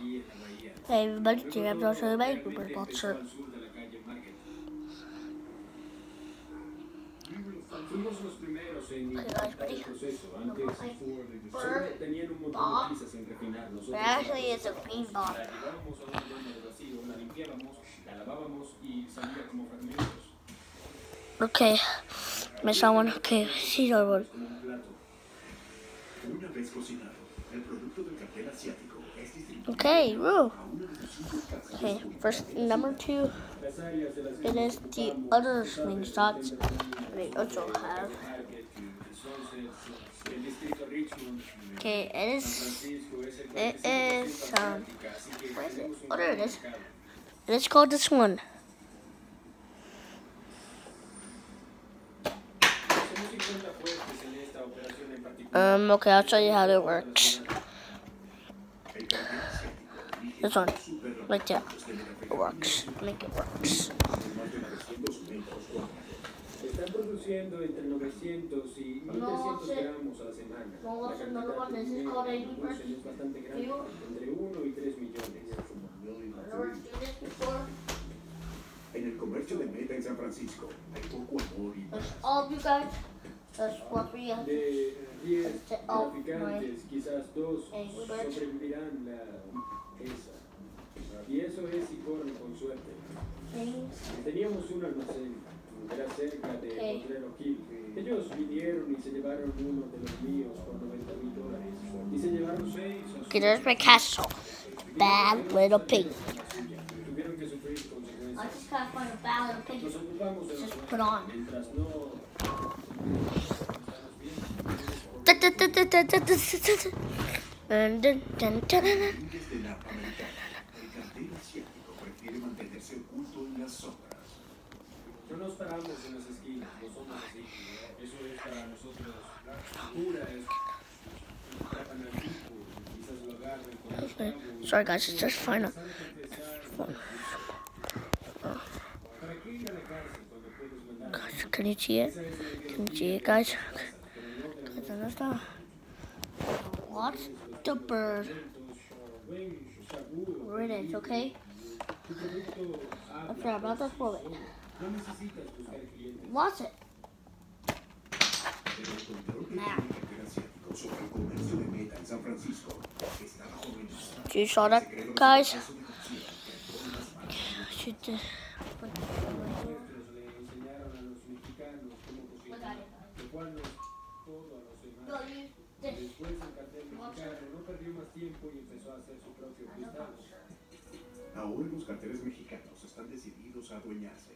Hey everybody, today I'm going to show you my boxer. Fuimos los primeros en el proceso. Antes tenían un montón de en refinar. Nosotros actually it's a green baño de vacío, la limpiábamos, la lavábamos y salía como fragmentos, Okay, me someone, okay, un plato. Una vez cocinado, el producto del cartel asiático Okay, woo. Okay, first, number two, it is the other swing shots. They also have, okay, it is, it is, um, where is it? Oh, there it is. it is called this one. Somos 50 fuertes en esta operación en particular. Um, okay, I'll show you how it works. El cartel asiático dirige This one, superlaboratorios right there. It works, make it works. con más de 900 metros cuadrados. Están produciendo entre 900 y 1300 gramos a la semana. No, La sé, cantidad no lo de sé, es dinero called que a producen es bastante grande, entre 1 y 3 millones. En el comercio de meta en San Francisco hay poco amor y That's paz. all you guys. That's what we have. De eh, 10 Oh, traficantes, quizás dos Hey, Bert. sobrevivirán la Teníamos un almacén, era cerca de Ok. Potrero Hill. Ellos vinieron y se llevaron uno de los míos por 90 mil dólares. Y se llevaron seis o Okay, there's my castle. Bad little pig. Tuvieron que sufrir I consecuencias. just gotta find a bad little pig. Nos ocupamos de los Just put on. Mientras no... Dun, dun, dun, dun, dun, dun. Desde la americana, Sorry guys, it's just fine. Sabe confesar, ¿Para qué ir a la cárcel cuando puedes mandar Guys, can you see it? Can you see it, guys? Guys? What's the bird? Where it is, okay? Sorry, I'm. What's it? Deixa da caixa. Ahora los carteles mexicanos están decididos a adueñarse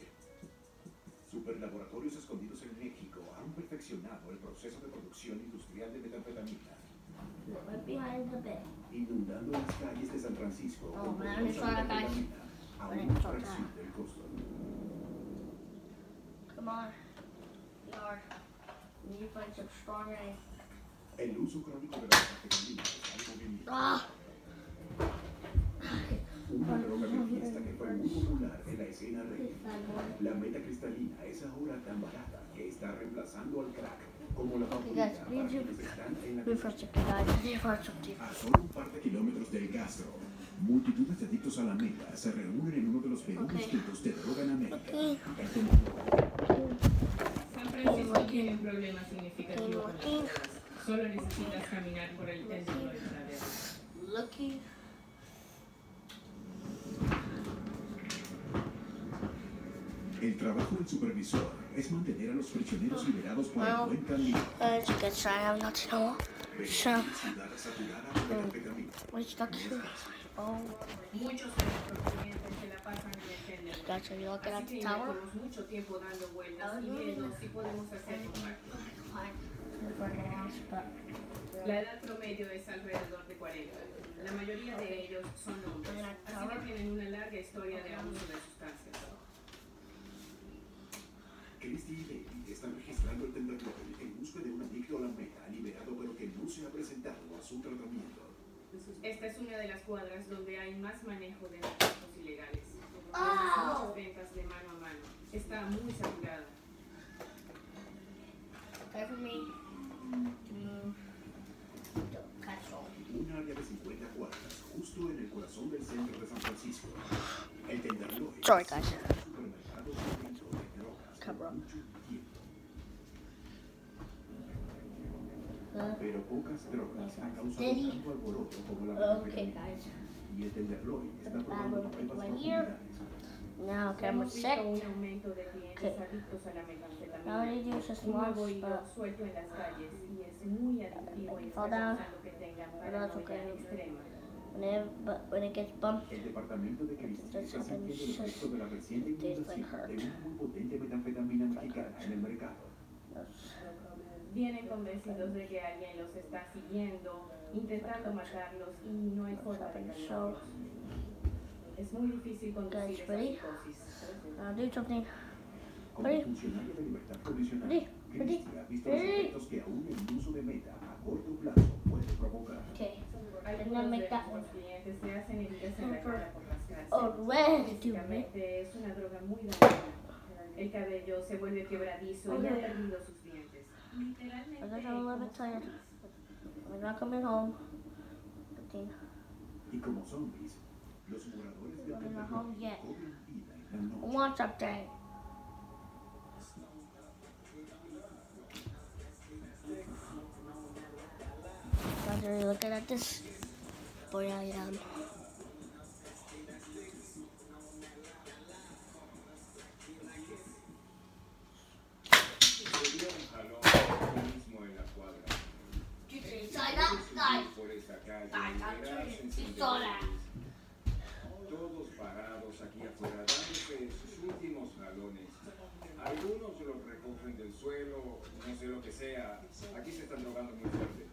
Superlaboratorios escondidos en México han perfeccionado el proceso de producción industrial de metanfetamina, inundando las calles de San Francisco Oh, con man, a una fracción del costo. Come on. Yard. We need to find some strong. El uso crónico de la metanfetamina es algo bien Ah! Una droga de fiesta que fue muy popular en la escena reggae. La metacristalina es ahora tan barata que está reemplazando al crack como la favorita guys, para quienes están en la a solo un par de kilómetros del gastro, multitudes de adictos a la meta se reúnen en uno de los peores Ok. puntos de droga en América. Ok. El Tomato. San Francisco tiene un problema significativo con las Looking. drogas. Solo necesitas caminar por el péndulo de pradera. Lucky. El trabajo del supervisor es mantener a los prisioneros liberados por el Well, buen camino. You to know. So? Oh, Muchos de la pasan en el you at the tower? mucho tiempo dando vueltas y viendo si podemos hacer contacto. La edad promedio es alrededor de 40. La mayoría de ellos son hombres, así que tienen una larga historia Tigre están registrando alternativas en busca de un adicto a la meta liberado pero que no se ha presentado a su tratamiento. Esta es una de las cuadras donde hay más manejo de narcos ilegales. Hay muchas ventas de mano a mano. Está muy saturada. Un área de 50 cuadras, justo en el corazón del centro de San Francisco. El tenderloin. Pocas drogas han causado Daddy. tanto alboroto como la Okay, guys. Y el tenderloin está probando nuevas my oportunidades. Now camera Hemos visto set. un aumento de clientes Okay. adictos a la Now metanfetamina. they use a small nuevo hilo spot. suelto en las calles y es muy adictivo y está Fall down. causando que tengan Fall down, paranoia okay. extrema. Whenever, but when it gets bumped, El departamento de crisis That's está sintiendo el happened efecto de la reciente since they've inundación been hurt. de Vienen convencidos de que alguien los está siguiendo, intentando matarlos y no hay forma de calmarlos. Es muy difícil conducir esa ready? psicosis. now do something. Como Ready? funcionario de libertad provisional, Ready? Ready? Cristi ha visto los Ready? efectos que aún el uso de meta a corto plazo puede provocar. Okay. Algunos make de that nuestros clientes se hacen heridas en la cara por las cárceles. Already, Físicamente es una droga muy dañina. El cabello se vuelve quebradizo y ha perdido sus dientes. Literalmente. I guess I'm a little bit como tired. We're not coming home. Good thing. Y zombies, los moradores We're not tenderloin home yet. Watch vida en la I noche. want something. Guys, are you looking at this? Boy, I am. Algunos los recogen del suelo, no sé lo que sea. Aquí se están drogando muy fuerte.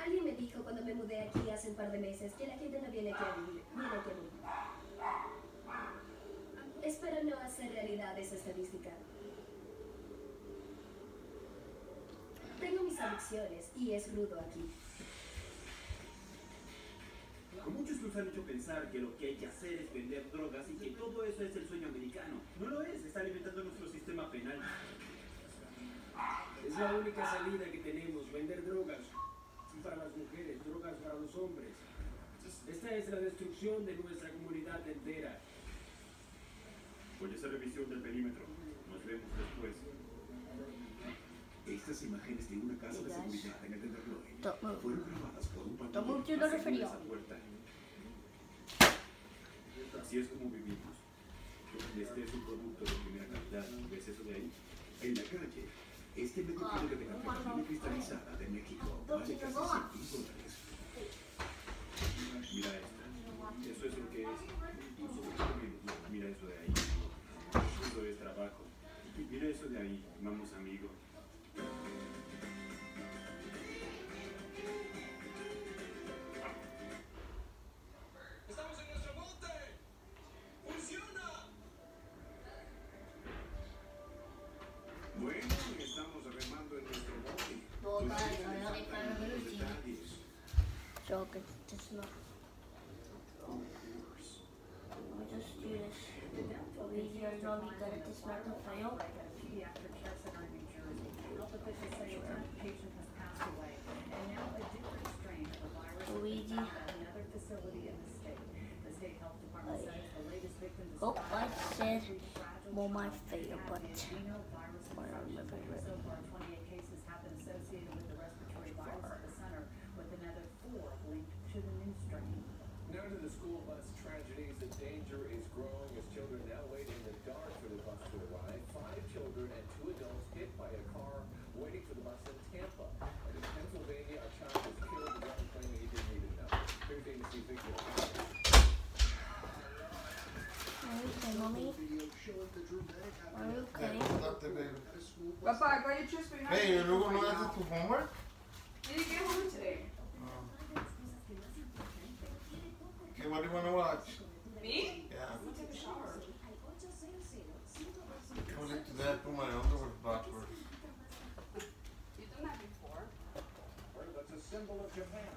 Alguien me dijo cuando me mudé aquí hace un par de meses que la gente no viene aquí a vivir, viene aquí a vivir. Espero no hacer realidad esa estadística. Tengo mis adicciones y es rudo aquí. A muchos nos han hecho pensar que lo que hay que hacer es vender drogas y que todo eso es el sueño americano. No lo es, está alimentando nuestro sistema penal. Es la única salida que tenemos, vender drogas. Para las mujeres, drogas para los hombres. Esta es la destrucción de nuestra comunidad entera. Voy a hacer revisión del perímetro. Nos vemos después. Estas imágenes de una casa de seguridad en el tenderloin Don't move. fueron grabadas por un Don't move patrullero. to the Asegura referido. esa puerta. Así es como vivimos. Donde estés un producto de primera calidad, ¿ves eso de ahí? En la calle, este medio kilo de metanfetamina cristalizada de México vale casi 100 mil dólares. Mira esta. Eso es lo que es. Mira eso de ahí. Eso es trabajo. Mira eso de ahí. Vamos, amigo. Not. We just do this. We are not be good at this to fail. pediatric in New Jersey. Health officials say a patient has passed away, and now a different strain of the virus at another facility in the state. The state health department says the latest victim is Oh, I said more my favorite, but the adenovirus one my infection. favorite. So far, 28 cases have been associated with the respiratory virus at the center, with another four to the new strain. Now to the school bus tragedies. The danger is growing as children now wait in the dark for the bus to arrive. Five children and two adults hit by a car waiting for the bus in Tampa. And in Pennsylvania, a child was killed. The claiming he didn't even know. Here's ABC Victor. Okay, mommy? Are you okay? Date, baby. Papá, why you choose me not Hey, you luego no haces tu homework? Did you get home today? Okay, what do you want to watch? Me? Yeah. I'll take a shower. I would to that put my underwear backwards. You've done that before. That's a symbol of Japan.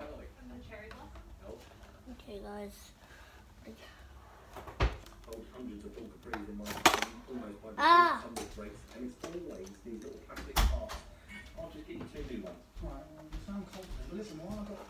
Emily. And the cherry blossom? Okay, guys. Hold hundreds of Dunkin' Capris in my almost by the Ah. tumble breaks, and it's always these little plastic parts. I'll just get you two new ones. Right, well, you sound confident, but listen, while I've got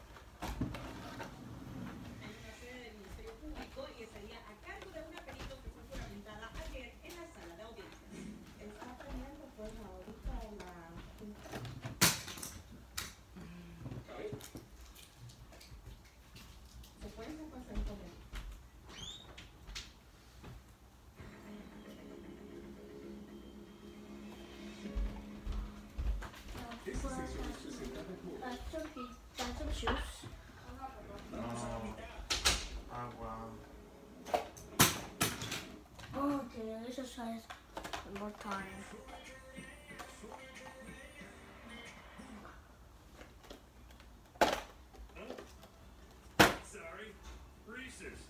exercise one more time. Sorry, Reese's.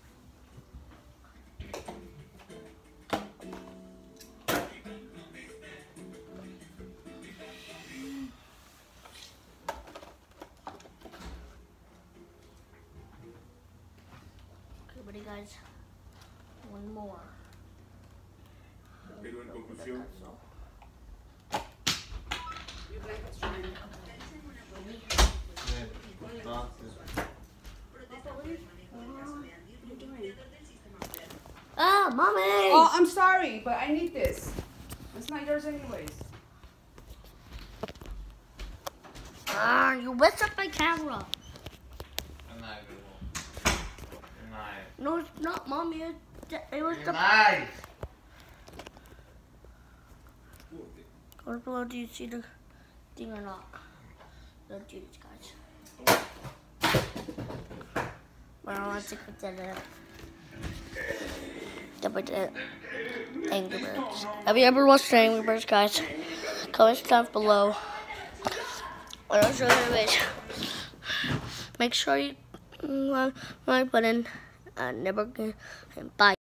Okay, buddy, guys. One more. Pero en conclusión, So, Bien, entonces. ah, mommy! Oh, I'm sorry, but I need this. It's not yours anyways. Ah, you messed up my camera. Good night, people. No, it's not, mommy. It, it was Good the. night. Or below, do you see the thing or not? The dudes, guys. But I want to put that in. Double it. Angry Birds. Have you ever watched Angry Birds, guys? Comment down below. And I'll show you. Make sure you mm, like button and never and bye.